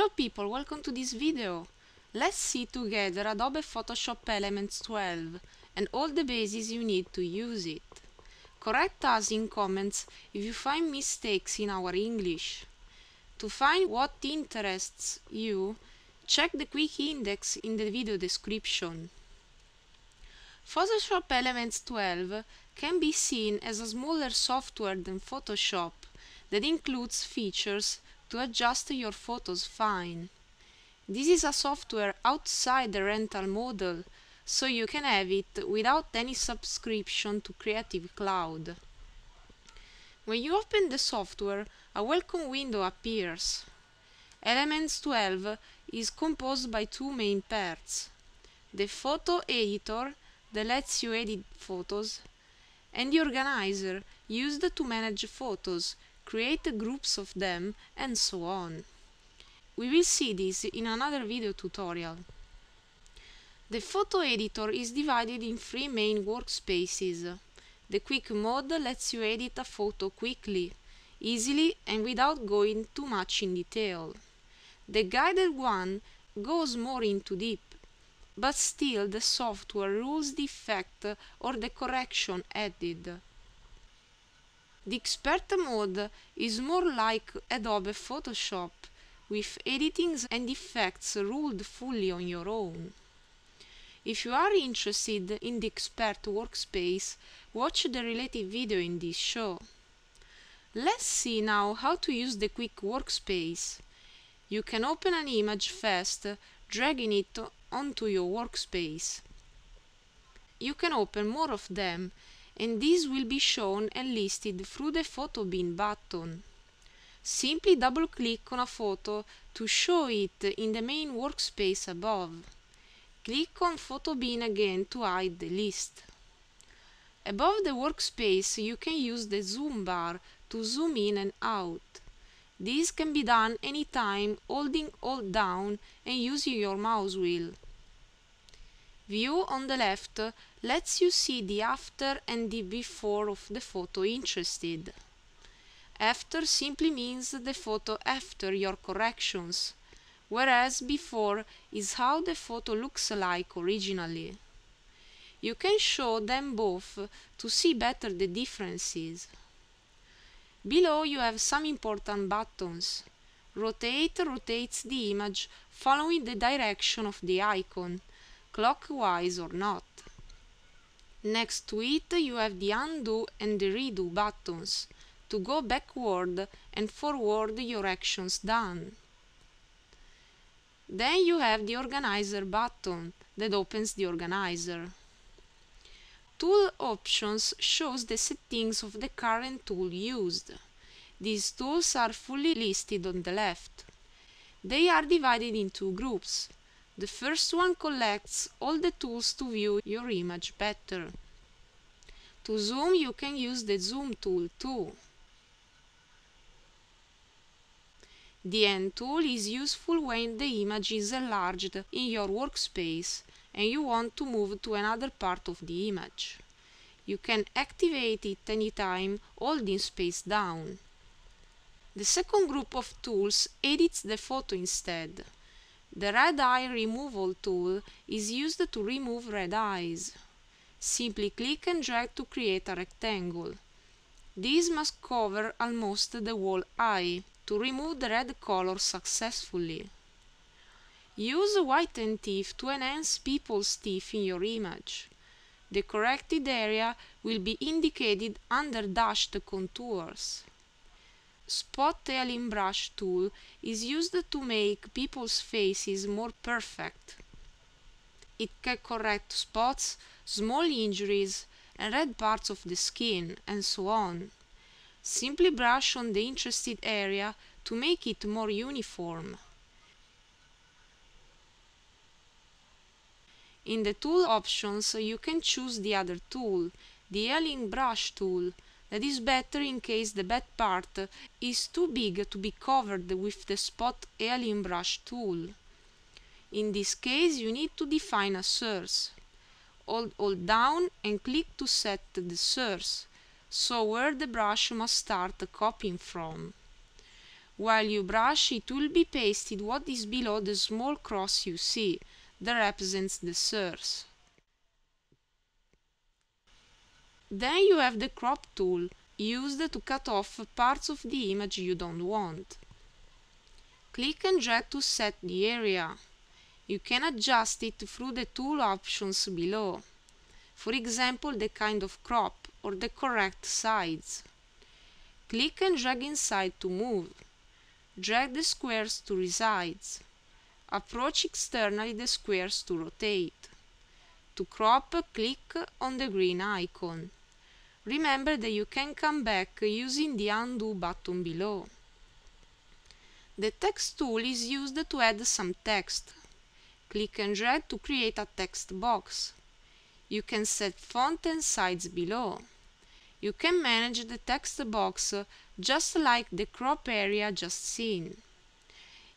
Hello people, welcome to this video. Let's see together Adobe Photoshop Elements 12 and all the bases you need to use it. Correct us in comments if you find mistakes in our English. To find what interests you, check the quick index in the video description. Photoshop Elements 12 can be seen as a smaller software than Photoshop that includes features to adjust your photos fine. This is a software outside the rental model, so you can have it without any subscription to Creative Cloud. When you open the software, a welcome window appears. Elements 12 is composed by two main parts. The photo editor that lets you edit photos and the organizer used to manage photos create groups of them, and so on. We will see this in another video tutorial. The photo editor is divided in three main workspaces. The quick mode lets you edit a photo quickly, easily and without going too much in detail. The guided one goes more into deep, but still the software rules the effect or the correction added. The expert mode is more like Adobe Photoshop, with editings and effects ruled fully on your own. If you are interested in the expert workspace, watch the related video in this show. Let's see now how to use the quick workspace. You can open an image fast, dragging it onto your workspace. You can open more of them and these will be shown and listed through the Photo Bin button. Simply double-click on a photo to show it in the main workspace above. Click on Photo Bin again to hide the list. Above the workspace you can use the zoom bar to zoom in and out. This can be done anytime holding Alt down and using your mouse wheel. View on the left lets you see the after and the before of the photo interested. After simply means the photo after your corrections, whereas before is how the photo looks like originally. You can show them both to see better the differences. Below you have some important buttons. Rotate rotates the image following the direction of the icon clockwise or not. Next to it you have the undo and the redo buttons to go backward and forward your actions done. Then you have the organizer button that opens the organizer. Tool options shows the settings of the current tool used. These tools are fully listed on the left. They are divided into groups, the first one collects all the tools to view your image better. To zoom you can use the zoom tool too. The Hand tool is useful when the image is enlarged in your workspace and you want to move to another part of the image. You can activate it anytime holding space down. The second group of tools edits the photo instead. The red eye removal tool is used to remove red eyes. Simply click and drag to create a rectangle. This must cover almost the whole eye to remove the red color successfully. Use whiten teeth to enhance people's teeth in your image. The corrected area will be indicated under dashed contours. Spot Healing Brush tool is used to make people's faces more perfect. It can correct spots, small injuries, and red parts of the skin, and so on. Simply brush on the interested area to make it more uniform. In the tool options you can choose the other tool, the Healing Brush tool, that is better in case the bad part is too big to be covered with the Spot Healing Brush tool. In this case you need to define a source. Hold, hold down and click to set the source, so where the brush must start copying from. While you brush, it will be pasted what is below the small cross you see, that represents the source. Then you have the crop tool, used to cut off parts of the image you don't want. Click and drag to set the area. You can adjust it through the tool options below. For example, the kind of crop or the correct size. Click and drag inside to move. Drag the squares to resize. Approach externally the squares to rotate. To crop, click on the green icon. Remember that you can come back using the undo button below. The text tool is used to add some text. Click and drag to create a text box. You can set font and size below. You can manage the text box just like the crop area just seen.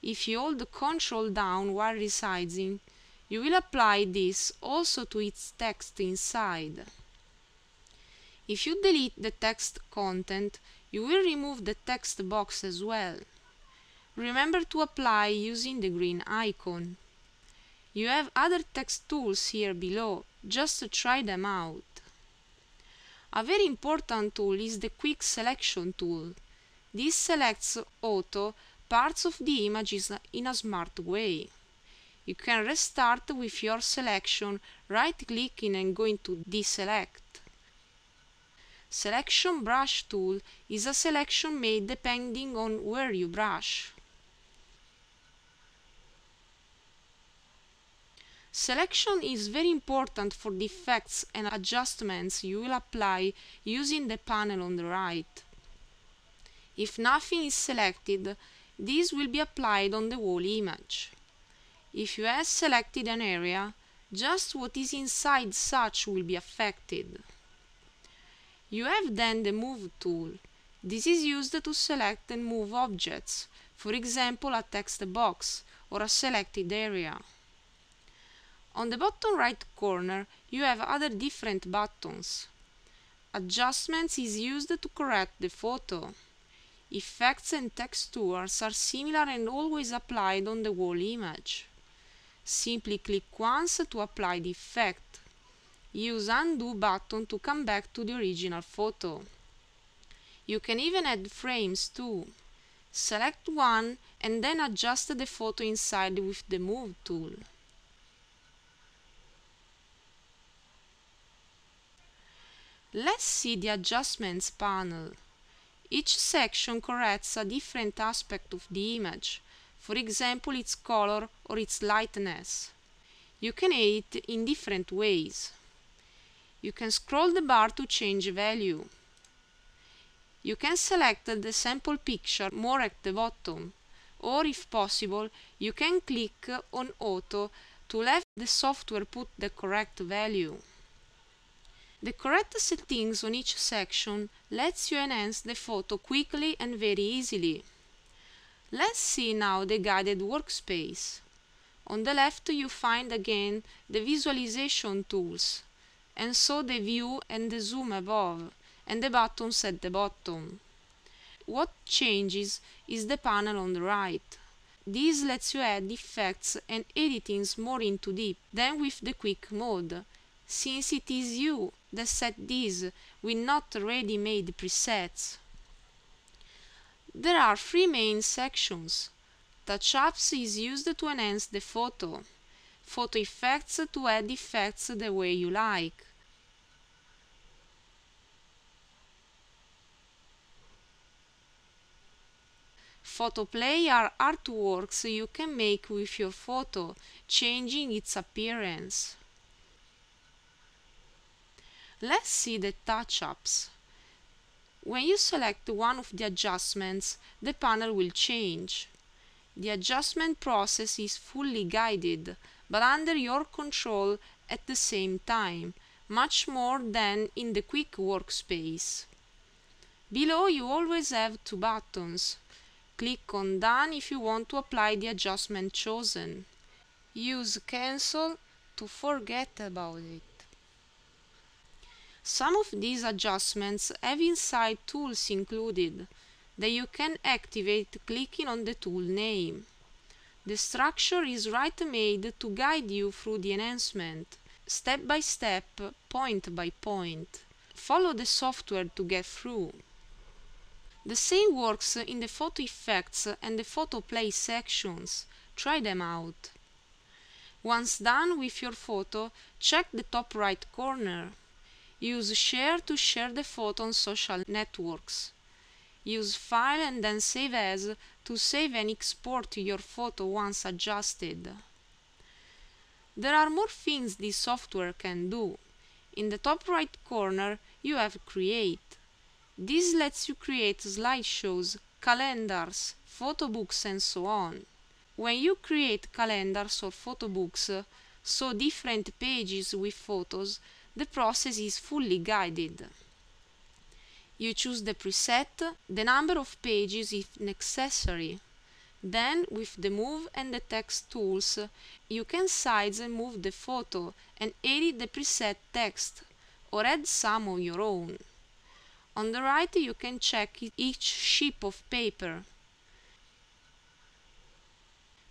If you hold Ctrl down while resizing, you will apply this also to its text inside. If you delete the text content, you will remove the text box as well. Remember to apply using the green icon. You have other text tools here below, just to try them out. A very important tool is the Quick Selection tool. This selects auto parts of the images in a smart way. You can restart with your selection right-clicking and going to Deselect. Selection Brush tool is a selection made depending on where you brush. Selection is very important for the effects and adjustments you will apply using the panel on the right. If nothing is selected, this will be applied on the whole image. If you have selected an area, just what is inside such will be affected. You have then the Move tool. This is used to select and move objects, for example a text box or a selected area. On the bottom right corner you have other different buttons. Adjustments is used to correct the photo. Effects and textures are similar and always applied on the whole image. Simply click once to apply the effect. Use undo button to come back to the original photo. You can even add frames too. Select one and then adjust the photo inside with the Move tool. Let's see the Adjustments panel. Each section corrects a different aspect of the image, for example its color or its lightness. You can edit in different ways. You can scroll the bar to change value. You can select the sample picture more at the bottom, or if possible, you can click on Auto to let the software put the correct value. The correct settings on each section lets you enhance the photo quickly and very easily. Let's see now the guided workspace. On the left you find again the visualization tools, and so the view and the zoom above, and the buttons at the bottom. What changes is the panel on the right. This lets you add effects and editings more into deep than with the quick mode, since it is you that set these with not ready-made presets. There are three main sections. Touch-ups is used to enhance the photo. Photo effects to add effects the way you like. Photo play are artworks you can make with your photo, changing its appearance. Let's see the touch-ups. When you select one of the adjustments, the panel will change. The adjustment process is fully guided, but under your control at the same time, much more than in the quick workspace. Below you always have two buttons. Click on Done if you want to apply the adjustment chosen. Use Cancel to forget about it. Some of these adjustments have inside tools included. that you can activate clicking on the tool name. The structure is right-made to guide you through the enhancement, step by step, point by point. Follow the software to get through. The same works in the photo effects and the photo play sections. Try them out. Once done with your photo, check the top right corner. Use Share to share the photo on social networks. Use File and then Save As to save and export your photo once adjusted. There are more things this software can do. In the top right corner, you have Create. This lets you create slideshows, calendars, photo books and so on. When you create calendars or photo books, so different pages with photos, the process is fully guided. You choose the preset, the number of pages if necessary. Then, with the Move and the Text tools, you can size and move the photo and edit the preset text, or add some of your own. On the right you can check each sheet of paper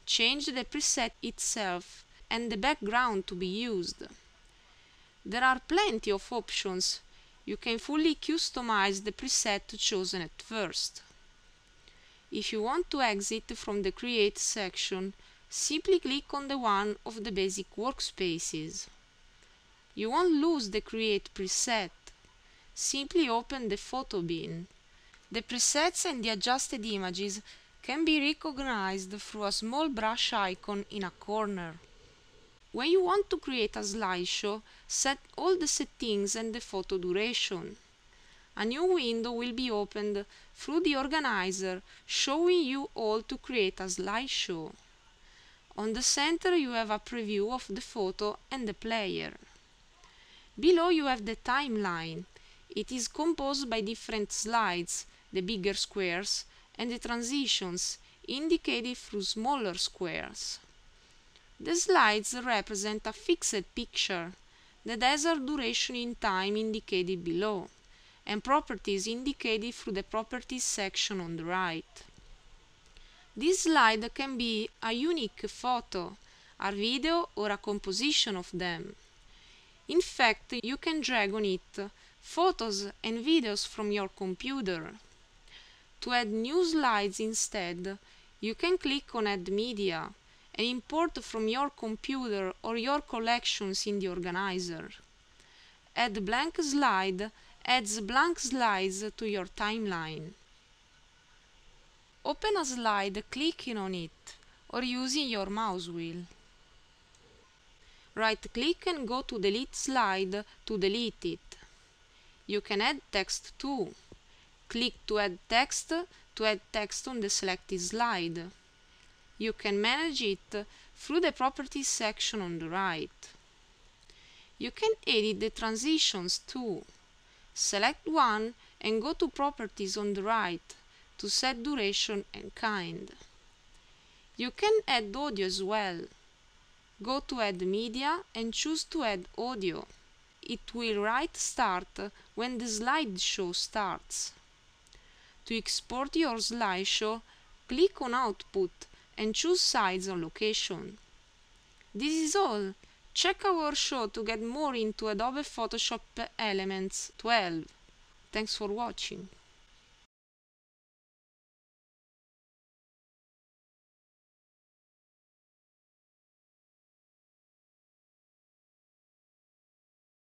change the preset itself and the background to be used. There are plenty of options. You can fully customize the preset chosen at first. If you want to exit from the Create section, simply click on the one of the basic workspaces. You won't lose the Create preset. Simply open the photo bin. The presets and the adjusted images can be recognized through a small brush icon in a corner. When you want to create a slideshow, set all the settings and the photo duration. A new window will be opened through the organizer, showing you all to create a slideshow. On the center you have a preview of the photo and the player. Below you have the timeline. It is composed by different slides, the bigger squares, and the transitions indicated through smaller squares. The slides represent a fixed picture has a duration in time indicated below, and properties indicated through the Properties section on the right. This slide can be a unique photo, a video or a composition of them. In fact, you can drag on it photos and videos from your computer. To add new slides instead, you can click on Add Media and import from your computer or your collections in the organizer. Add blank slide adds blank slides to your timeline. Open a slide clicking on it or using your mouse wheel. Right-click and go to Delete Slide to delete it. You can add text too. Click to add text to add text on the selected slide. You can manage it through the Properties section on the right. You can edit the transitions too. Select one and go to Properties on the right to set duration and kind. You can add audio as well. Go to Add Media and choose to add audio. It will write Start when the slideshow starts. To export your slideshow, click on Output and choose Size or Location. This is all. Check our show to get more into Adobe Photoshop Elements 12. Thanks for watching.